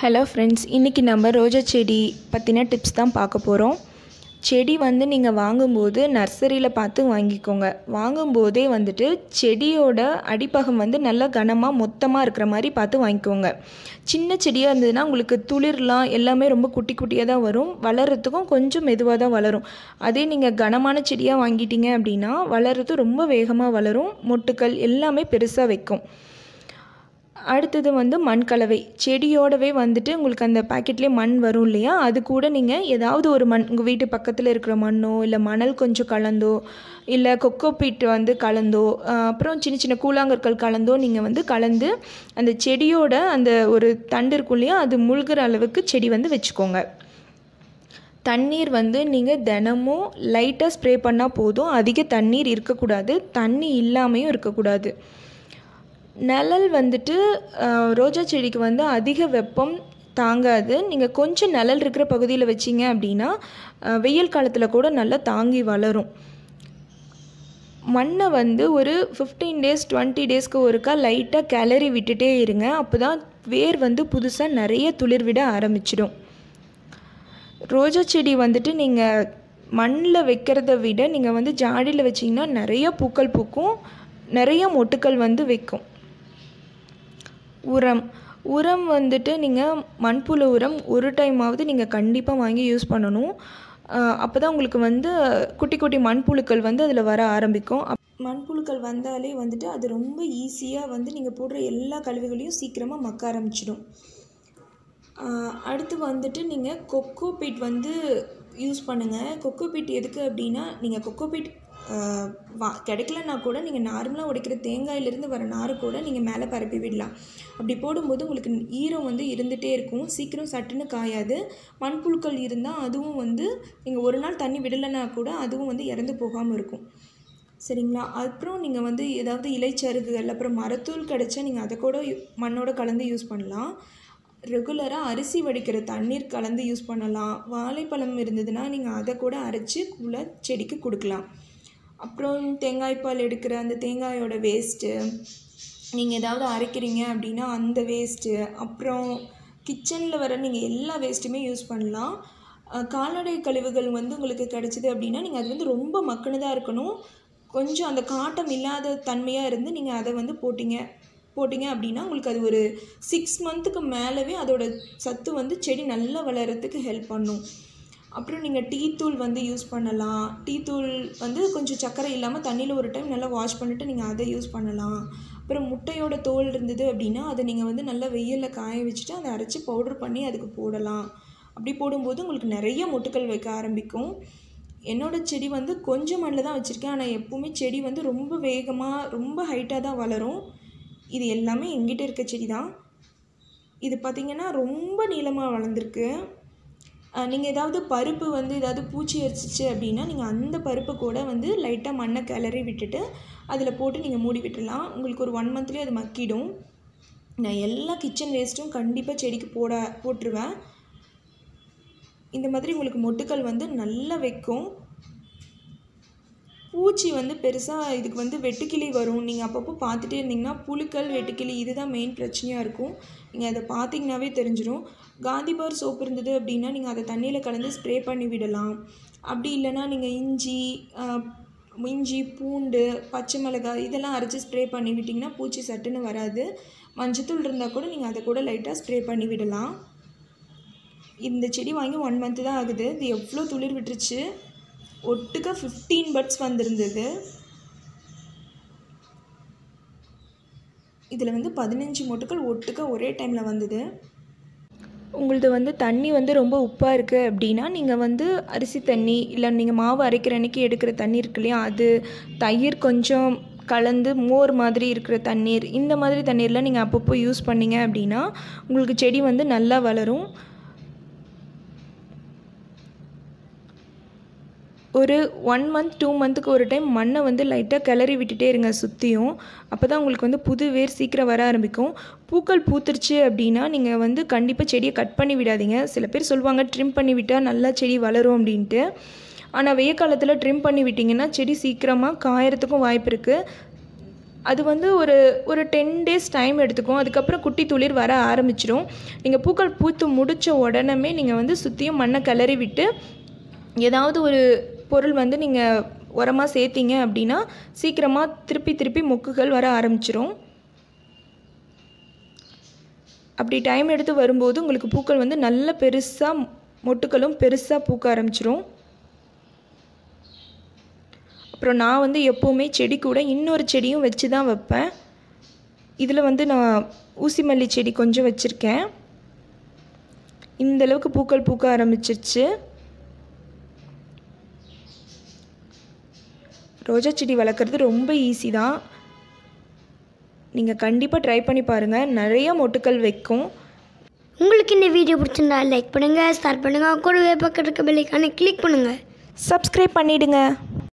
Hello friends இன்றைக்கி நம்ம ரோஜா செடி பற்றின டிப்ஸ் தான் பார்க்க போகிறோம் செடி வந்து நீங்கள் வாங்கும்போது நர்சரியில் பார்த்து வாங்கிக்கோங்க. வாங்கும்போதே வந்துட்டு செடியோட அடிப்பகம் வந்து நல்லா கனமாக மொத்தமாக இருக்கிற மாதிரி பார்த்து வாங்கிக்கோங்க. சின்ன செடியாக இருந்ததுன்னா உங்களுக்கு துளிர்லாம் எல்லாமே ரொம்ப குட்டி குட்டியாக தான் வரும். வளர்கிறதுக்கும் கொஞ்சம் மெதுவாக தான் வளரும். அதே நீங்கள் கனமான செடியாக வாங்கிட்டீங்க அப்படின்னா வளர்கிறது ரொம்ப வேகமாக வளரும். மொட்டுக்கள் எல்லாமே பெருசாக வைக்கும். அடுத்தது வந்து மண் கலவை செடியோடவே வந்துட்டு உங்களுக்கு அந்த பாக்கெட்லேயே மண் வரும் இல்லையா? அது கூட நீங்கள் ஏதாவது ஒரு மண் உங்கள் வீட்டு பக்கத்தில் இருக்கிற மண்ணோ இல்லை மணல் கொஞ்சம் கலந்தோ இல்லை கொக்கோ பீட் வந்து கலந்தோ அப்புறம் சின்ன சின்ன கூழாங்கற்கள் கலந்தோ நீங்கள் வந்து கலந்து அந்த செடியோட அந்த ஒரு தண்டு இருக்கும் இல்லையா? அது முழுகிற அளவுக்கு செடி வந்து வச்சுக்கோங்க. தண்ணீர் வந்து நீங்கள் தினமும் லைட்டாக ஸ்ப்ரே பண்ணால் போதும். அதிக தண்ணீர் இருக்கக்கூடாது. தண்ணி இல்லாமையும் இருக்கக்கூடாது. நிழல் வந்துட்டு ரோஜா செடிக்கு வந்து அதிக வெப்பம் தாங்காது. நீங்கள் கொஞ்சம் நிழல் இருக்கிற பகுதியில் வச்சீங்க அப்படின்னா வெயில் காலத்தில் கூட நல்லா தாங்கி வளரும். மண்ணை வந்து ஒரு ஃபிஃப்டீன் டேஸ் டுவெண்ட்டி டேஸ்க்கு ஒருக்கா லைட்டாக கிளறி விட்டுட்டே இருங்க. அப்போ தான் வேர் வந்து புதுசாக நிறைய துளிர் விட ஆரம்பிச்சிடும். ரோஜா செடி வந்துட்டு நீங்கள் மண்ணில் வைக்கிறத விட நீங்கள் வந்து ஜாடியில் வச்சிங்கன்னா நிறைய பூக்கள் பூக்கும். நிறைய மொட்டுக்கள் வந்து வைக்கும். உரம். உரம் வந்துட்டு நீங்கள் மண்புழு உரம் ஒரு டைமாவது நீங்கள் கண்டிப்பாக வாங்கி யூஸ் பண்ணணும். அப்போ தான் உங்களுக்கு வந்து குட்டி குட்டி மண்புழுக்கள் வந்து அதில் வர ஆரம்பிக்கும். அப் மண்புழுக்கள் வந்தாலே வந்துட்டு அது ரொம்ப ஈஸியாக வந்து நீங்கள் போடுற எல்லா கழிவுகளையும் சீக்கிரமாக மக்க ஆரம்பிச்சிடும். அடுத்து வந்துட்டு நீங்கள் கொக்கோ பீட் வந்து யூஸ் பண்ணுங்கள் கொக்கோ பீட் எதுக்கு அப்படின்னா நீங்கள் கொக்கோ பீட் வா கிடைக்கலன்னா கூட நீங்கள் நார்மலாக உடைக்கிற தேங்காயிலிருந்து வர நார் கூட நீங்கள் மேலே பரப்பி விடலாம். அப்படி போடும்போது உங்களுக்கு ஈரம் வந்து இருந்துகிட்டே இருக்கும். சீக்கிரம் சட்டுன்னு காயாது. மண்புழுக்கள் இருந்தால் அதுவும் வந்து நீங்கள் ஒரு நாள் தண்ணி விடலைன்னா கூட அதுவும் வந்து இறந்து போகாமல் இருக்கும். சரிங்களா? அப்புறம் நீங்கள் வந்து ஏதாவது இலைச்சருகுகள் அப்புறம் மரத்தூள் கிடச்சா நீங்கள் அதை கூட யூ- மண்ணோட கலந்து யூஸ் பண்ணலாம். ரெகுலராக அரிசி வடிக்கிற தண்ணீர் கலந்து யூஸ் பண்ணலாம். வாழைப்பழம் இருந்ததுன்னா நீங்கள் அதை கூட அரைச்சி குள்ள செடிக்கு கொடுக்கலாம். அப்புறம் தேங்காய் பால் எடுக்கிற அந்த தேங்காயோட வேஸ்ட்டு நீங்கள் ஏதாவது அரைக்கிறீங்க அப்படின்னா அந்த வேஸ்ட்டு அப்புறம் கிச்சனில் வர நீங்கள் எல்லா வேஸ்ட்டுமே யூஸ் பண்ணலாம். கால்நடை கழிவுகள் வந்து உங்களுக்கு கிடச்சிது அப்படின்னா நீங்கள் அது வந்து ரொம்ப மக்கினதாக இருக்கணும். கொஞ்சம் அந்த காட்டம் இல்லாத தன்மையாக இருந்து நீங்கள் அதை வந்து போட்டிங்க போட்டிங்க அப்படின்னா உங்களுக்கு அது ஒரு சிக்ஸ் மந்த்துக்கு மேலவே அதோட சத்து வந்து செடி நல்லா வளர்கிறதுக்கு ஹெல்ப் பண்ணும். அப்புறம் நீங்கள் டீ தூள் வந்து யூஸ் பண்ணலாம். டீ தூள் வந்து கொஞ்சம் சர்க்கரை இல்லாமல் தண்ணியில் ஒரு டைம் நல்லா வாஷ் பண்ணிவிட்டு நீங்கள் அதை யூஸ் பண்ணலாம். அப்புறம் முட்டையோட தோல் இருந்தது அப்படின்னா அதை நீங்கள் வந்து நல்லா வெயிலில் காய வச்சுட்டு அதை அரைச்சி பவுடர் பண்ணி அதுக்கு போடலாம். அப்படி போடும்போது உங்களுக்கு நிறைய மொட்டுக்கள் வைக்க ஆரம்பிக்கும். என்னோடய செடி வந்து கொஞ்சம் மண்ணில் தான் வச்சுருக்கேன். ஆனால் எப்போவுமே செடி வந்து ரொம்ப வேகமாக ரொம்ப ஹைட்டாக தான் வளரும். இது எல்லாமே எங்கிட்ட இருக்க செடி தான் இது பார்த்திங்கன்னா ரொம்ப நீளமாக வளர்ந்துருக்கு. நீங்கள் ஏதாவது பருப்பு வந்து ஏதாவது பூச்சி அரிச்சிச்சு அப்படின்னா நீங்கள் அந்த பருப்பு கூட வந்து லைட்டாக மண்ணை கிளறி விட்டுட்டு அதில் போட்டு நீங்கள் மூடி விட்டுடலாம். உங்களுக்கு ஒரு ஒன் மந்த்லேயே அது மக்கிடும். நான் எல்லா கிச்சன் வேஸ்ட்டும் கண்டிப்பாக செடிக்கு போட போட்டுருவேன். இந்த மாதிரி உங்களுக்கு மொட்டுக்கள் வந்து நல்லா வைக்கும். பூச்சி வந்து பெருசாக இதுக்கு வந்து வெட்டுக்கிளி வரும். நீங்கள் அப்பப்போ பார்த்துட்டே இருந்தீங்கன்னா புழுக்கள் வெட்டுக்கிளி இதுதான் மெயின் பிரச்சனையாக இருக்கும். நீங்கள் அதை பார்த்தீங்கன்னாவே தெரிஞ்சிடும் காந்திபார் சோப்பு இருந்தது அப்படின்னா நீங்கள் அதை தண்ணியில் கலந்து ஸ்ப்ரே பண்ணி விடலாம். அப்படி இல்லைன்னா நீங்கள் இஞ்சி இஞ்சி பூண்டு பச்சை மிளகாய் இதெல்லாம் அரைச்சி ஸ்ப்ரே பண்ணி விட்டிங்கன்னா பூச்சி சட்டுன்னு வராது. மஞ்சத்தூள் இருந்தால் கூட நீங்கள் அதை கூட லைட்டாக ஸ்ப்ரே பண்ணி விடலாம். இந்த செடி வாங்கி ஒன் மந்த்து தான் ஆகுது. இது எவ்வளோ துளிர் விட்டுருச்சு? ஒட்டுக்க ஃபிஃப்டீன் பட்ஸ் வந்திருந்தது. இதில் வந்து பதினஞ்சு மொட்டுக்கள் ஒட்டுக்க ஒரே டைமில் வந்தது. உங்களது வந்து தண்ணி வந்து ரொம்ப உப்பாக இருக்குது அப்படின்னா நீங்கள் வந்து அரிசி தண்ணி இல்லை நீங்கள் மாவு அரைக்கிற அன்னைக்கு எடுக்கிற தண்ணி இருக்கு இல்லையா அது தயிர் கொஞ்சம் கலந்து மோர் மாதிரி இருக்கிற தண்ணீர் இந்த மாதிரி தண்ணீர்லாம் நீங்கள் அப்பப்போ யூஸ் பண்ணீங்க அப்படின்னா உங்களுக்கு செடி வந்து நல்லா வளரும். ஒரு ஒன் மந்த் டூ மந்த்துக்கு ஒரு டைம் மண்ணை வந்து லைட்டாக கிளறி விட்டுட்டே இருங்க சுற்றியும் அப்போ தான் உங்களுக்கு வந்து புது வேர் சீக்கிரம் வர ஆரம்பிக்கும். பூக்கள் பூத்துருச்சு அப்படின்னா நீங்கள் வந்து கண்டிப்பாக செடியை கட் பண்ணி விடாதீங்க. சில பேர் சொல்லுவாங்க ட்ரிம் பண்ணி விட்டால் நல்லா செடி வளரும் அப்படின்ட்டு. ஆனால் வெய்ய காலத்தில் ட்ரிம் பண்ணி விட்டிங்கன்னா செடி சீக்கிரமாக காயறதுக்கும் வாய்ப்பு இருக்குது அது வந்து ஒரு ஒரு டென் டேஸ் டைம் எடுத்துக்கும். அதுக்கப்புறம் குட்டி துளிர் வர ஆரம்பிச்சிடும் நீங்கள் பூக்கள் பூத்து முடித்த உடனே நீங்கள் வந்து சுற்றியும் மண்ணை கிளறி விட்டு ஏதாவது ஒரு பொருள் வந்து நீங்கள் உரமாக சேர்த்திங்க அப்படின்னா சீக்கிரமாக திருப்பி திருப்பி மொக்குகள் வர ஆரம்பிச்சிரும். அப்படி டைம் எடுத்து வரும்போது உங்களுக்கு பூக்கள் வந்து நல்ல பெருசாக மொட்டுக்களும் பெருசாக பூக்க ஆரம்பிச்சிரும். அப்புறம் நான் வந்து எப்போவுமே செடி கூட இன்னொரு செடியும் வச்சு தான் வைப்பேன். இதில் வந்து நான் ஊசி மல்லி செடி கொஞ்சம் வச்சுருக்கேன். இந்த அளவுக்கு பூக்கள் பூக்க ஆரம்பிச்சிருச்சு. ரோஜா செடி வளர்க்குறது ரொம்ப ஈஸி தான். நீங்கள் கண்டிப்பாக ட்ரை பண்ணி பாருங்கள் நிறைய மொட்டுக்கள் வைக்கும். உங்களுக்கு இந்த வீடியோ பிடிச்சிருந்தா லைக் பண்ணுங்கள் ஸ்டார்ட் பண்ணுங்கள் கூடவே பக்கத்து இருக்க பெல்லைக்கான கிளிக் பண்ணுங்கள் சப்ஸ்கிரைப் பண்ணிவிடுங்க